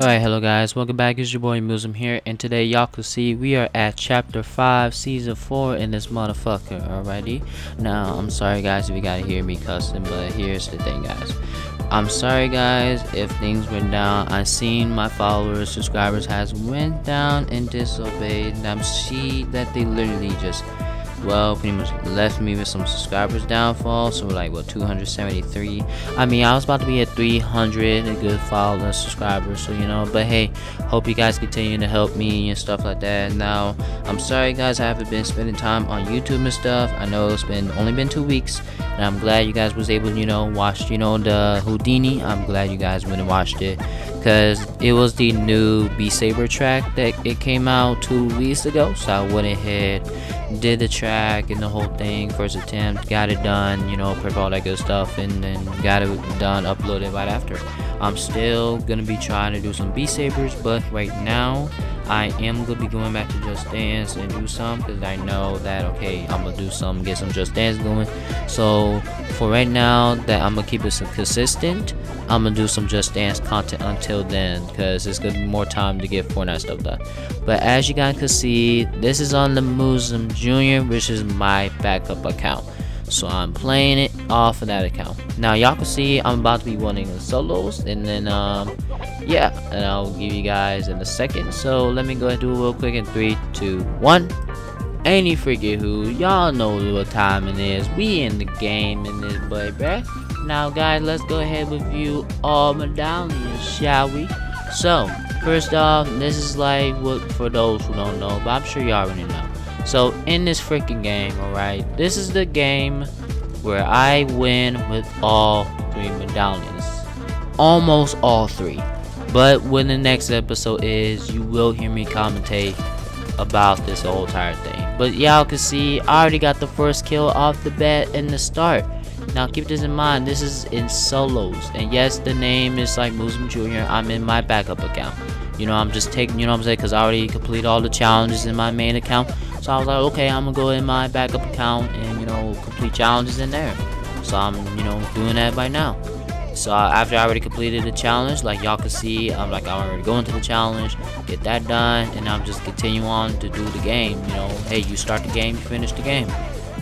Alright, hello guys, welcome back, it's your boy Moonsym here, and today y'all can see we are at chapter 5, season 4 in this motherfucker, alrighty? Now, I'm sorry guys if you gotta hear me cussing, but here's the thing guys. I'm sorry guys if things went down, I seen my followers, subscribers has went down and disobeyed, and I'm see that they literally just well pretty much left me with some subscribers downfall so like what 273 i mean i was about to be at 300 a good followers subscribers so you know but hey hope you guys continue to help me and stuff like that. Now i'm sorry guys i haven't been spending time on youtube and stuff. I know it's been only been two weeks and i'm glad you guys was able to you know watch you know the houdini. I'm glad you guys went and watched it because it was the new Beat Saber track that it came out two weeks ago so I went ahead did the track and the whole thing first attempt got it done you know prep all that good stuff and then got it done uploaded right after I'm still gonna be trying to do some Beat Sabers but right now I am gonna be going back to Just Dance and do some because I know that okay I'm gonna do some get some Just Dance going. So for right now that I'm gonna keep it consistent I'm gonna do some Just Dance content until then because it's gonna be more time to get Fortnite stuff done. But as you guys can see this is on the Moonsym Junior which is my backup account so I'm playing it off of that account. Now y'all can see I'm about to be running the solos and then um yeah and I'll give you guys in a second. So let me go ahead and do it real quick in three two one. Any freaking who y'all know what time it is. We in the game in this boy bruh. Now guys let's go ahead and review all medallions shall we? So first off this is like what for those who don't know but I'm sure y'all already know so in this freaking game, alright, this is the game where I win with all three medallions. Almost all three. But when the next episode is, you will hear me commentate about this whole entire thing. But y'all can see, I already got the first kill off the bat in the start. Now keep this in mind, this is in solos. And yes, the name is like Moonsym Jr. I'm in my backup account. You know, I'm just taking, you know what I'm saying, because I already completed all the challenges in my main account. So I was like, okay, I'm gonna go in my backup account and you know complete challenges in there. So I'm you know doing that right now. So after I already completed the challenge, like y'all can see, I'm like I'm already going to the challenge, get that done, and I'm just continue on to do the game. You know, hey, you start the game, you finish the game.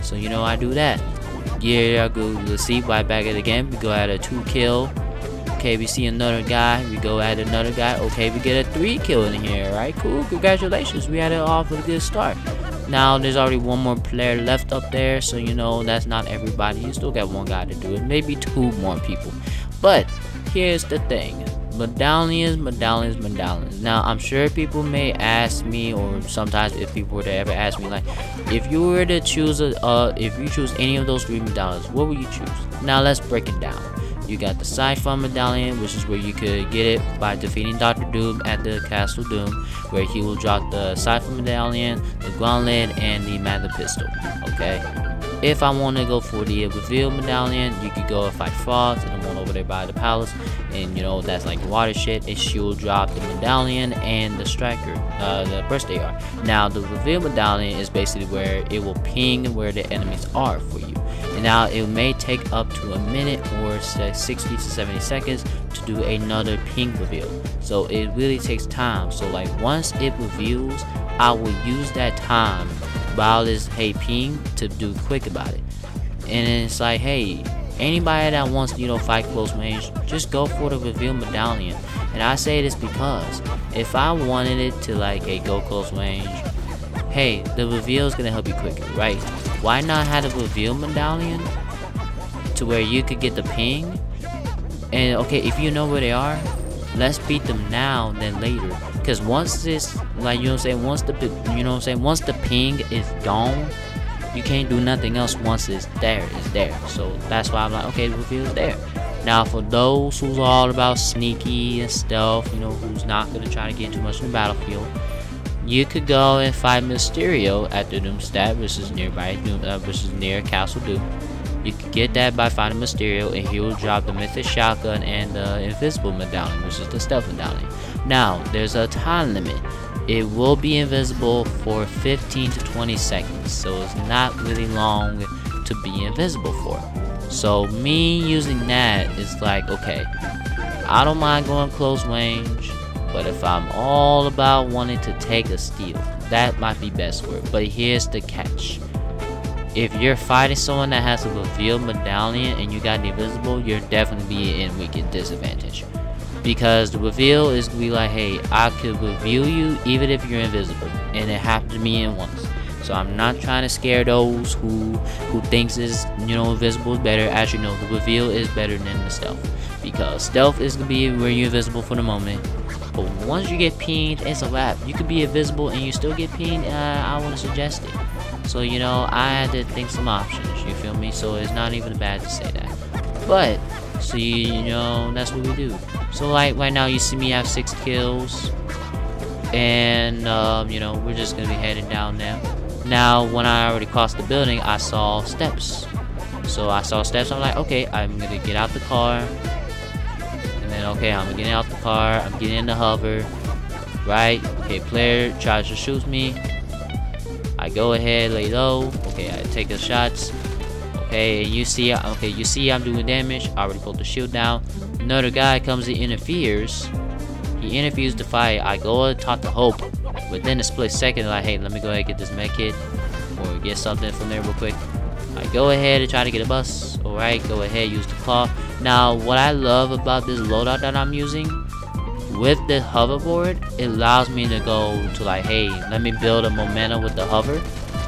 So you know I do that. Yeah, I go. Let's see, right back at the game. We go at a two kill. Okay, we see another guy. We go at another guy. Okay, we get a three kill in here. Right, cool. Congratulations. We had it off with a good start. Now there's already one more player left up there, so you know that's not everybody. You still got one guy to do it, maybe two more people. But here's the thing. Medallions, medallions, medallions. Now I'm sure people may ask me, or sometimes if people were to ever ask me, like, if you were to choose a, uh, if you choose any of those three medallions, what would you choose? Now let's break it down. You got the Siphon Medallion, which is where you could get it by defeating Doctor Doom at the Castle Doom, where he will drop the Siphon Medallion, the Gauntlet, and the Magnum Pistol. Okay. If I want to go for the Reveal Medallion, you could go and fight Frost and the one over there by the palace. And you know, that's like water shit. And she will drop the Medallion and the Striker, uh, the Burst AR. Now, the Reveal Medallion is basically where it will ping where the enemies are for you. Now it may take up to a minute or 60 to 70 seconds to do another ping reveal. So it really takes time. So like once it reveals, I will use that time while it's hey ping to do quick about it. And it's like hey, anybody that wants you know fight close range, just go for the reveal medallion. And I say this because if I wanted it to like a go close range, hey, the reveal is gonna help you quicker, right? Why not have a reveal medallion to where you could get the ping? And okay, if you know where they are, let's beat them now than later. Cause once this, like you know what I'm saying, once the you know what I'm saying, once the ping is gone, you can't do nothing else once it's there, it's there. So that's why I'm like, okay, reveal is there. Now for those who's all about sneaky and stealth, you know, who's not gonna try to get too much in the battlefield, you could go and find Mysterio at the Doomstadt, which is nearby, Doom, uh, which is near Castle Doom. You could get that by finding Mysterio, and he will drop the Mythic Shotgun and the Invisible Medallion, which is the Stealth Medallion. Now, there's a time limit. it will be invisible for 15 to 20 seconds so it's not really long to be invisible for so me using that is like okay I don't mind going close range but if I'm all about wanting to take a steal that might be best for it but here's the catch. If you're fighting someone that has a revealed medallion and you got the invisible you're definitely be in wicked disadvantage. Because the reveal is be like hey I could reveal you even if you're invisible. And it happened to me in once. So I'm not trying to scare those who who thinks is you know invisible is better. As you know the reveal is better than the stealth. Because stealth is gonna be where you're invisible for the moment once you get pinged it's a wrap. You could be invisible and you still get pinged uh, I want to suggest it. So you know I had to think some options you feel me? So it's not even bad to say that. But see you know that's what we do. So like right now you see me have six kills and um, you know we're just gonna be heading down there now when I already crossed the building I saw steps. So I saw steps. I'm like okay I'm gonna get out the car and then okay I'm getting out the car I'm getting in the hover right? Okay player tries to shoot me. I go ahead lay low. Okay I take the shots. Okay you see okay you see I'm doing damage. I already pulled the shield down. Another guy comes and interferes. He interferes the fight. I go talk to Hope. Within a split second like hey let me go ahead and get this med kit or get something from there real quick go ahead and try to get a bus alright? Go ahead use the claw now what I love about this loadout that I'm using with the hoverboard it allows me to go to like hey let me build a momentum with the hover.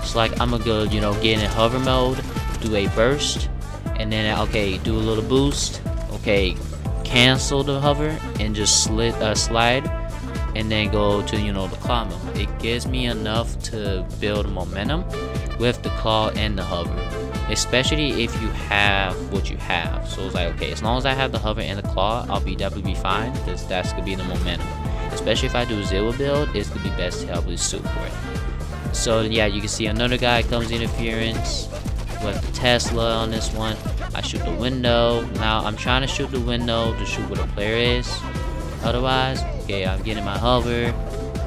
It's like I'm gonna go you know get in hover mode do a burst and then okay do a little boost okay cancel the hover and just slid, uh, slide and then go to you know the claw mode. It gives me enough to build momentum with the claw and the hover especially if you have what you have so it's like okay as long as I have the hover and the claw I'll be definitely be fine because that's gonna be the momentum especially if I do a zero build it's gonna be best to help with soup for it so yeah you can see another guy comes interference with the Tesla on this one. I shoot the window. Now I'm trying to shoot the window to shoot where the player is. Otherwise, okay, I'm getting my hover,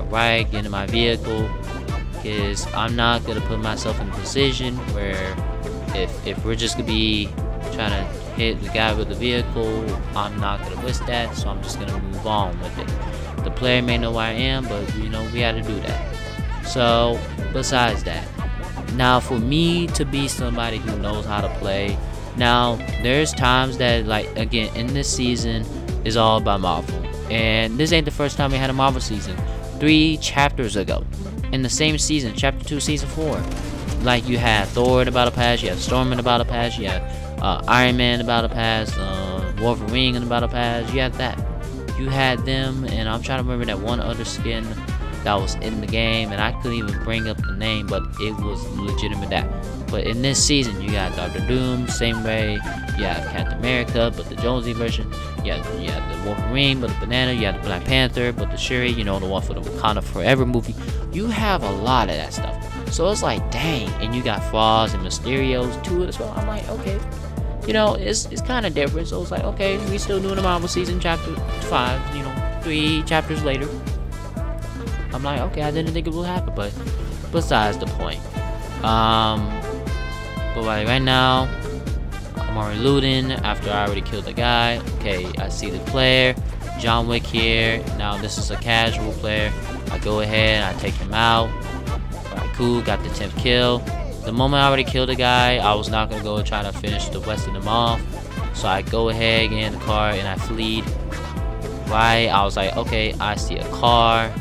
right, getting my vehicle. Because I'm not gonna put myself in a position where if if we're just gonna be trying to hit the guy with the vehicle, I'm not gonna risk that, so I'm just gonna move on with it. The player may know where I am, but you know, we had to do that. So, besides that, now for me to be somebody who knows how to play now there's times that like again in this season is all about marvel and this ain't the first time we had a marvel season three chapters ago in the same season chapter 2 season 4 like you had thor in the battle pass you had storm in the battle pass you had uh, iron man in the battle pass uh, wolverine in the battle pass you had that. You had them and i'm trying to remember that one other skin that was in the game and I couldn't even bring up the name but it was legitimate that. But in this season you got Doctor Doom same way. You have Captain America but the Jonesy version. You have, you have the Wolverine but the banana. You have the Black Panther but the Shuri you know the one for the Wakanda Forever movie. You have a lot of that stuff so it's like dang and you got Frost and Mysterio's too as well I'm like okay you know it's, it's kind of different so it's like okay we still doing the Marvel season chapter 5 you know three chapters later I'm like, okay, I didn't think it would happen, but besides the point. Um, but right, right now, I'm already looting after I already killed the guy. Okay, I see the player, John Wick here. Now this is a casual player. I go ahead, I take him out. Cool, got the 10th kill. The moment I already killed the guy, I was not gonna go try to finish the rest of them off. So I go ahead, get in the car, and I flee. Right, I was like, okay, I see a car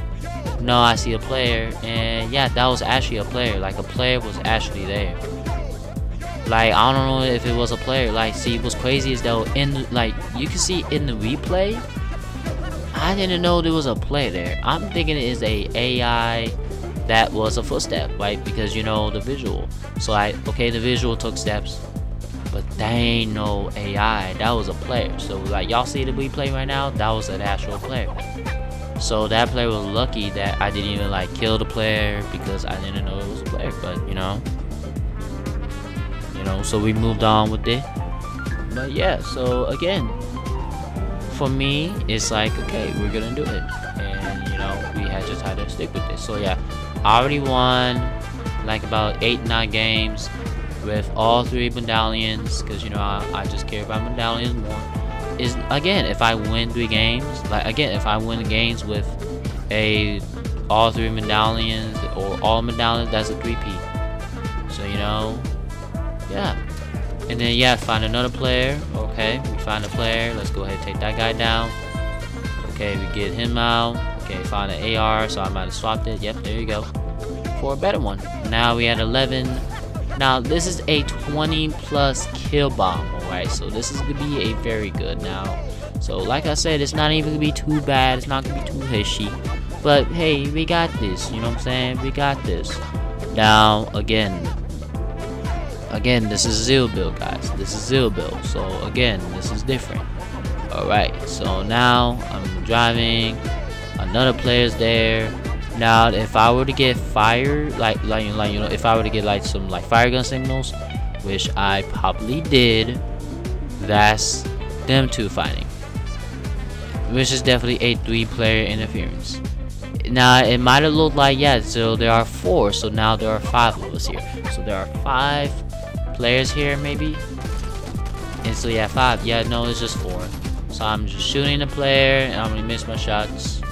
no, I see a player, and yeah, that was actually a player. Like a player was actually there. Like I don't know if it was a player. Like, see, what's crazy is though in like you can see in the replay. I didn't know there was a player there. I'm thinking it is a AI that was a footstep, right? Because you know the visual. So I okay, the visual took steps, but they ain't no AI. That was a player. So like y'all see the replay right now, that was an actual player. So that player was lucky that I didn't even like kill the player because I didn't know it was a player. But you know, you know, so we moved on with it. But yeah, so again, for me, it's like okay, we're gonna do it, and you know, we had just had to stick with this. So yeah, already won like about eight nine games with all three medallions because you know I, I just care about medallions more. Is again if I win three games, like again if I win games with a all three medallions or all medallions, that's a 3P. So you know, yeah. And then yeah, find another player. Okay, we find a player. Let's go ahead and take that guy down. Okay, we get him out. Okay, find an AR, so I might have swapped it. Yep, there you go. For a better one. Now we had 11. Now this is a 20 plus kill bomb, alright? So this is gonna be a very good now. So like I said, it's not even gonna be too bad. It's not gonna be too hishy. But hey, we got this. You know what I'm saying? We got this. Now again, again, this is zero build, guys. This is zero build. So again, this is different. Alright, so now I'm driving. Another player's there. Now, if I were to get fire, like, like, like, you know, if I were to get like some like fire gun signals, which I probably did, that's them two fighting. Which is definitely a three-player interference. Now, it might have looked like, yeah, so there are four, so now there are five of us here. So there are five players here, maybe? And so, yeah, five. Yeah, no, it's just four. So I'm just shooting the player, and I'm gonna miss my shots.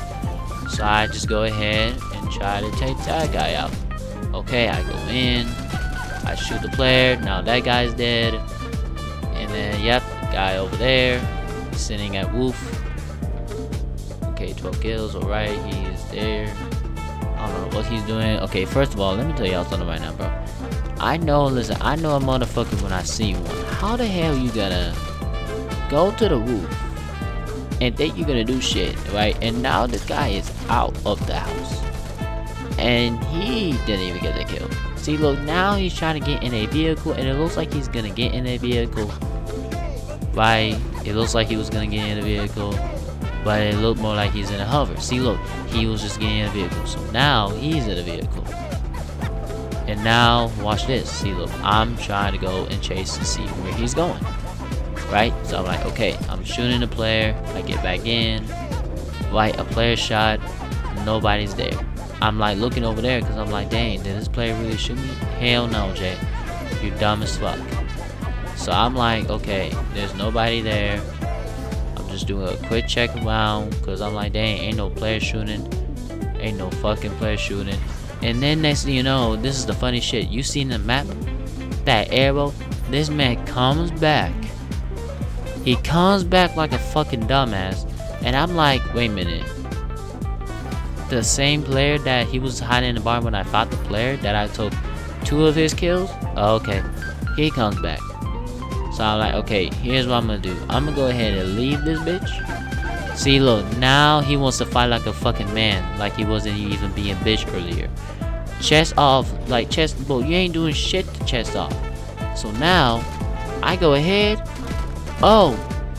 So I just go ahead and try to take that guy out. Okay, I go in, I shoot the player, now that guy's dead. And then, yep, guy over there, sitting at Wolf. Okay, 12 kills, alright, he is there. I don't know what he's doing. Okay, first of all, let me tell y'all something right now, bro. I know, listen, I know a motherfucker when I see one. How the hell you gonna go to the roof and think you're gonna do shit, right? And now this guy is out of the house. And he didn't even get the kill. See, look, now he's trying to get in a vehicle, and it looks like he's gonna get in a vehicle. Right? It looks like he was gonna get in a vehicle, but it looked more like he's in a hover. See, look, he was just getting in a vehicle. So now he's in a vehicle. And now, watch this. See, look, I'm trying to go and chase to see where he's going right? So I'm like, okay, I'm shooting the player. I get back in, right? A player shot, nobody's there. I'm like looking over there because I'm like, dang, did this player really shoot me? Hell no, Jay. You're dumb as fuck. So I'm like, okay, there's nobody there. I'm just doing a quick check around because I'm like, dang, ain't no player shooting. Ain't no fucking player shooting. And then next thing you know, this is the funny shit. You seen the map? That arrow? This man comes back he comes back like a fucking dumbass. And I'm like, wait a minute. The same player that he was hiding in the barn when I fought the player that I took two of his kills? Oh, okay. He comes back. So I'm like, okay, here's what I'm gonna do. I'm gonna go ahead and leave this bitch. See, look, now he wants to fight like a fucking man. Like he wasn't even being bitch earlier. Chest off, like chest, bro, you ain't doing shit to chest off. So now, I go ahead Oh,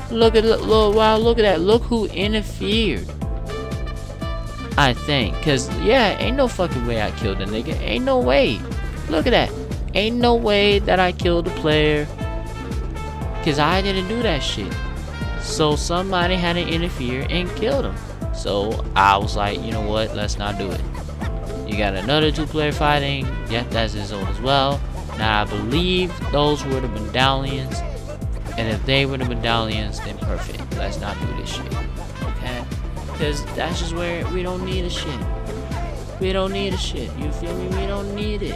look at look, wow, look at that. Look who interfered. I think, cause yeah, ain't no fucking way I killed a nigga. Ain't no way. Look at that. Ain't no way that I killed a player. Cause I didn't do that shit. So somebody had to interfere and killed him. So I was like, you know what? Let's not do it. You got another two player fighting. Yeah, that's his own as well. Now I believe those were the medallions and if they were the medallions, then perfect. Let's not do this shit. Okay? Because that's just where we don't need a shit. We don't need a shit. You feel me? We don't need it.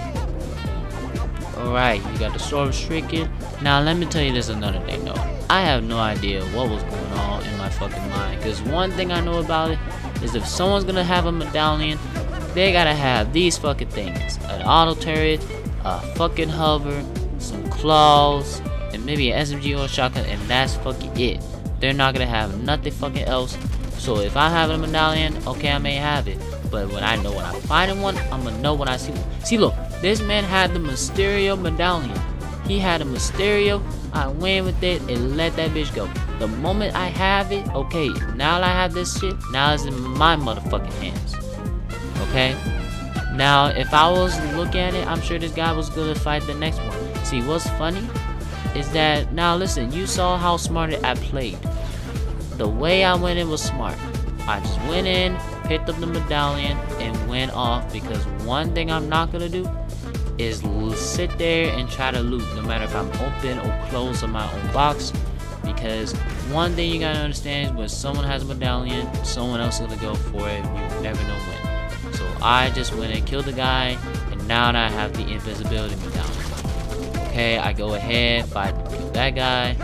Alright, you got the storm stricken. Now let me tell you this another thing though. I have no idea what was going on in my fucking mind. Because one thing I know about it is if someone's gonna have a medallion, they gotta have these fucking things. An auto turret, a fucking hover, some claws, maybe an SMG or a shotgun, and that's fucking it. They're not gonna have nothing fucking else. So if I have a medallion, okay, I may have it. But when I know when I'm finding one, I'm gonna know when I see one. See, look, this man had the Mysterio medallion. He had a Mysterio. I went with it and let that bitch go. The moment I have it, okay, now I have this shit, now it's in my motherfucking hands. Okay? Now, if I was looking at it, I'm sure this guy was gonna fight the next one. See, what's funny is that now listen, you saw how smart I played. The way I went in was smart. I just went in, picked up the medallion and went off because one thing I'm not gonna do is sit there and try to loot no matter if I'm open or closed on my own box because one thing you gotta understand is when someone has a medallion someone else is gonna go for it you never know when so I just went and killed the guy and now I have the invisibility medallion okay I go ahead fight kill that guy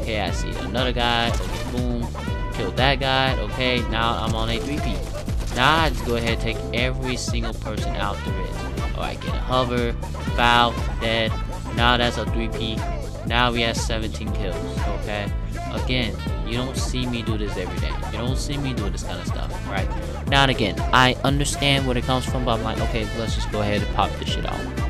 okay I see another guy okay boom kill that guy okay now I'm on a 3p now I just go ahead and take every single person out the red Alright, get a hover, foul, dead. Now that's a 3p. Now we have 17 kills, okay? Again, you don't see me do this every day. You don't see me do this kind of stuff, right? Now and again, I understand where it comes from, but I'm like, okay, let's just go ahead and pop this shit off.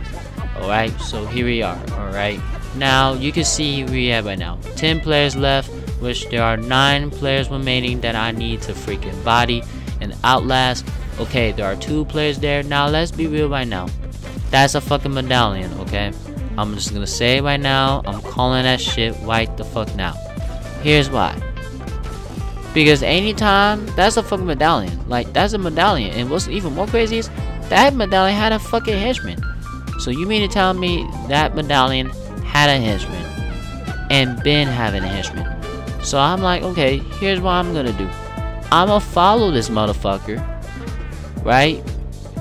Alright, so here we are, alright? Now, you can see we have right now. 10 players left, which there are 9 players remaining that I need to freaking body and outlast. Okay, there are two players there. Now, let's be real right now. That's a fucking medallion, okay? I'm just gonna say right now, I'm calling that shit right the fuck now. Here's why. Because anytime, that's a fucking medallion. Like, that's a medallion. And what's even more crazy is, that medallion had a fucking henchman. So you mean to tell me that medallion had a henchman and been having a henchman? So I'm like, okay, here's what I'm gonna do. I'ma follow this motherfucker, right?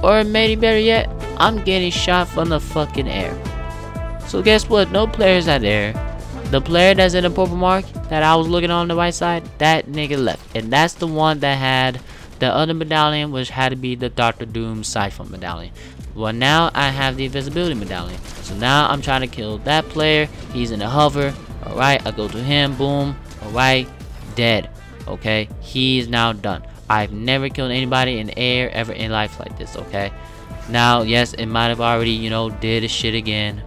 Or maybe better yet, I'm getting shot from the fucking air. So guess what? No players out there. The player that's in the purple mark that I was looking on the right side, that nigga left. And that's the one that had the other medallion, which had to be the Doctor Doom Siphon medallion. Well, now I have the invisibility medallion. So now I'm trying to kill that player. He's in a hover. Alright, I go to him. Boom. Alright, dead. Okay, he's now done. I've never killed anybody in the air ever in life like this, okay? Now, yes, it might have already, you know, did a shit again.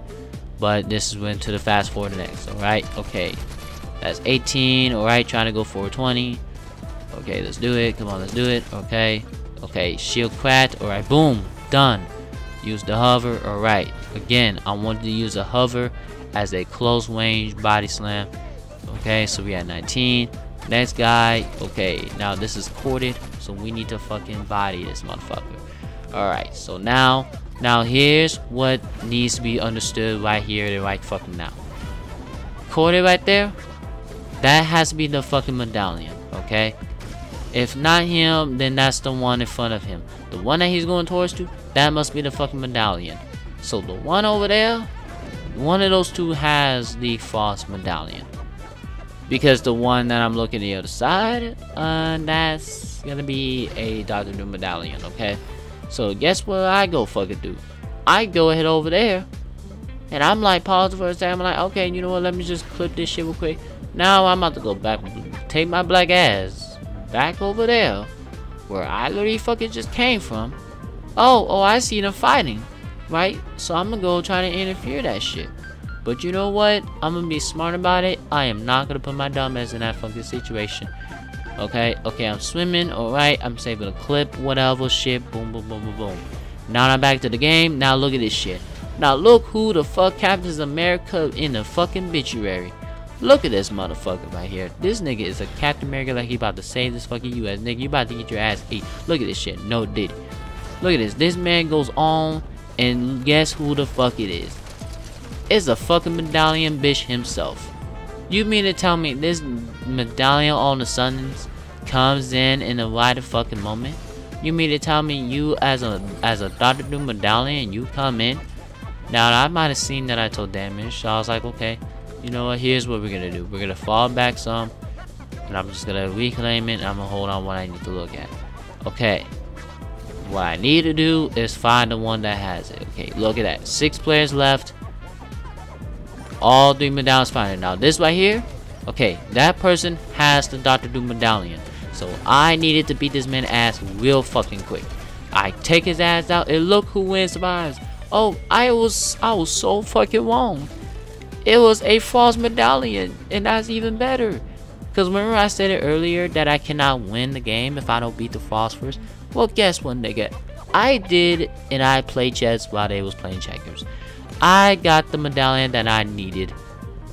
But this is went to the fast forward next, alright? Okay. That's 18, alright, trying to go 420. Okay, let's do it. Come on, let's do it. Okay. Okay, shield cracked. Alright, boom. Done. Use the hover. Alright. Again, I wanted to use a hover as a close range body slam. Okay, so we had 19. Next guy. Okay, now this is corded, so we need to fucking body this motherfucker. Alright, so now, now here's what needs to be understood right here right fucking now. Corded right there, that has to be the fucking medallion, okay? If not him, then that's the one in front of him. The one that he's going towards to, that must be the fucking medallion. So the one over there, one of those two has the Frost medallion. Because the one that I'm looking the other side, uh, that's gonna be a Doctor Doom medallion, okay? So guess what I go fucking do? I go ahead over there. And I'm like, pause for a second. I'm like, okay, you know what? Let me just clip this shit real quick. Now I'm about to go back, take my black ass back over there, where I literally fucking just came from. Oh, oh, I see them fighting, right? So I'm gonna go try to interfere that shit. But you know what? I'm gonna be smart about it. I am not gonna put my dumb ass in that fucking situation. Okay, okay, I'm swimming, alright, I'm saving a clip, whatever, shit, boom, boom, boom, boom, boom. Now I'm back to the game, now look at this shit. Now look who the fuck Captain America in the fucking obituary. Look at this motherfucker right here. This nigga is a Captain America like he about to save this fucking US. Nigga, you about to get your ass ate. Look at this shit. No did. Look at this. This man goes on and guess who the fuck it is? It's a fucking medallion bitch himself. You mean to tell me this medallion on the a sudden comes in in the right fucking moment? You mean to tell me you as a as a Doctor Doom medallion you come in? Now I might have seen that I told damage, so I was like, okay, you know what? Here's what we're gonna do. We're gonna fall back some, and I'm just gonna reclaim it. I'm gonna hold on what I need to look at. Okay. What I need to do is find the one that has it. Okay, look at that. Six players left. All three medallions fine. Now this right here, okay, that person has the Doctor Doom medallion. So I needed to beat this man ass real fucking quick. I take his ass out and look who wins survives. Oh, I was I was so fucking wrong. It was a Frost medallion, and that's even better. Because remember I said it earlier that I cannot win the game if I don't beat the phosphorus? Well, guess what, nigga? I did, and I played chess while they was playing checkers. I got the medallion that I needed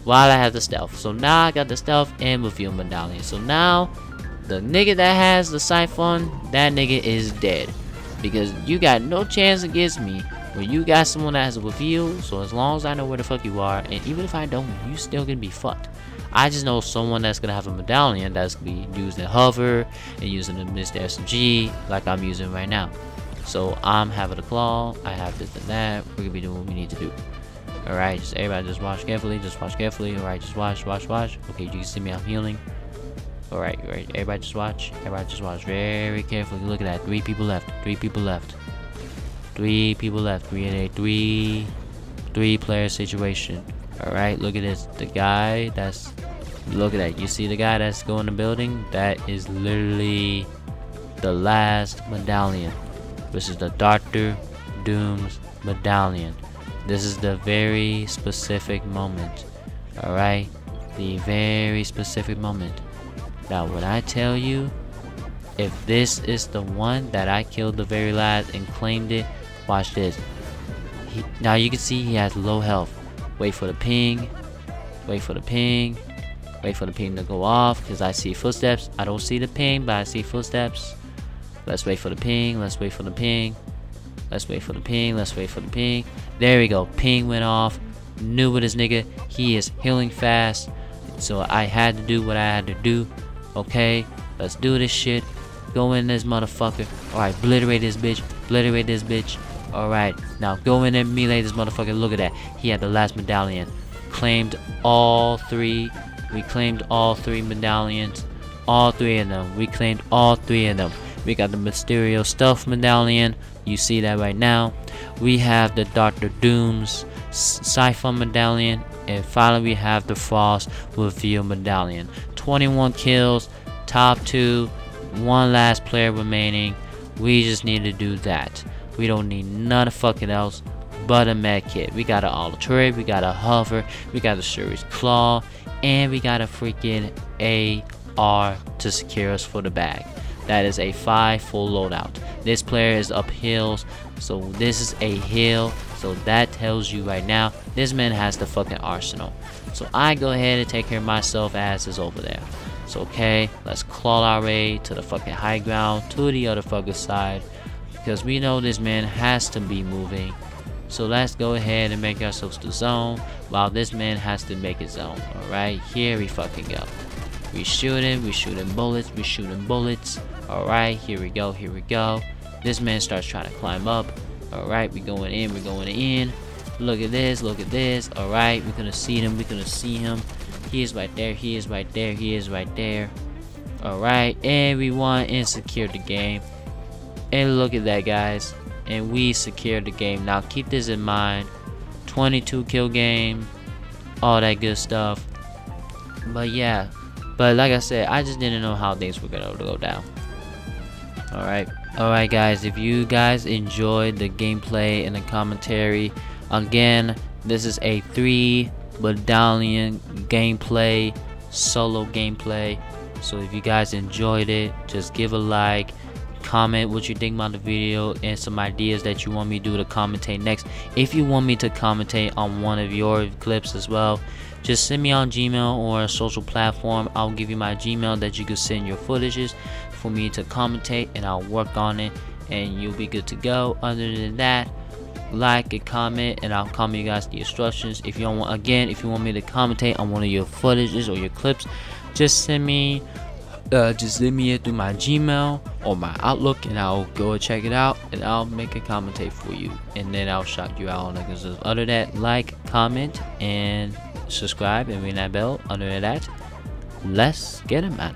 while I had the stealth. So now I got the stealth and reveal medallion. So now the nigga that has the siphon, that nigga is dead. Because you got no chance against me when you got someone that has a reveal, so as long as I know where the fuck you are, and even if I don't, you still gonna be fucked. I just know someone that's gonna have a medallion that's gonna be using hover and using the Mr. SMG like I'm using right now. So I'm having a claw, I have this and that, we're gonna be doing what we need to do. Alright, just everybody just watch carefully, just watch carefully, alright, just watch, watch, watch. Okay, you can see me, I'm healing. Alright, right, everybody just watch, everybody just watch very carefully. Look at that, three people left, three people left. Three people left, we in a three, three player situation. Alright, look at this, the guy that's, look at that, you see the guy that's going the building? That is literally the last medallion. This is the Doctor Doom's medallion. This is the very specific moment. Alright? The very specific moment. Now, when I tell you, if this is the one that I killed the very last and claimed it, watch this. He, now you can see he has low health. Wait for the ping. Wait for the ping. Wait for the ping to go off because I see footsteps. I don't see the ping, but I see footsteps. Let's wait for the ping. Let's wait for the ping. Let's wait for the ping. Let's wait for the ping. There we go. Ping went off. Knew with this nigga. He is healing fast. So I had to do what I had to do. Okay. Let's do this shit. Go in this motherfucker. Alright. Obliterate this bitch. Obliterate this bitch. Alright. Now go in and melee this motherfucker. Look at that. He had the last medallion. Claimed all three. We claimed all three medallions. All three of them. We claimed all three of them. We got the Mysterio Stealth Medallion. You see that right now. We have the Doctor Doom's Siphon Medallion. And finally we have the Frost Reveal Medallion. 21 kills. Top 2. One last player remaining. We just need to do that. We don't need none of fucking else but a med kit. We got an Ultra, we got a Hover, we got a Shuri's Claw, and we got a freaking AR to secure us for the bag. That is a 5 full loadout. This player is up hills, so this is a hill. So that tells you right now, this man has the fucking arsenal. So I go ahead and take care of myself as is over there. So okay, let's claw our way to the fucking high ground, to the other fucking side. Because we know this man has to be moving. So let's go ahead and make ourselves the zone while this man has to make his own. Alright, here we fucking go. We shooting, we shooting bullets, we shooting bullets. Alright, here we go, here we go. This man starts trying to climb up. Alright, we going in, we're going in. Look at this, look at this. Alright, we're gonna see him, we're gonna see him. He is right there, he is right there, he is right there. Alright, and we won and secured the game. And look at that, guys. And we secured the game. Now, keep this in mind. 22 kill game. All that good stuff. But yeah. But like I said, I just didn't know how things were going to go down. Alright. Alright guys, if you guys enjoyed the gameplay and the commentary, again, this is a three medallion gameplay, solo gameplay. So if you guys enjoyed it, just give a like, comment what you think about the video and some ideas that you want me to do to commentate next. If you want me to commentate on one of your clips as well, just send me on Gmail or a social platform. I'll give you my Gmail that you can send your footages for me to commentate and I'll work on it and you'll be good to go. Other than that, like and comment and I'll comment you guys the instructions. If you want again, if you want me to commentate on one of your footages or your clips, just send me uh, just send me it through my Gmail or my Outlook and I'll go check it out and I'll make a commentate for you and then I'll shout you out on it. Other than that, like, comment, and subscribe and ring that bell. Other than that, let's get it, man.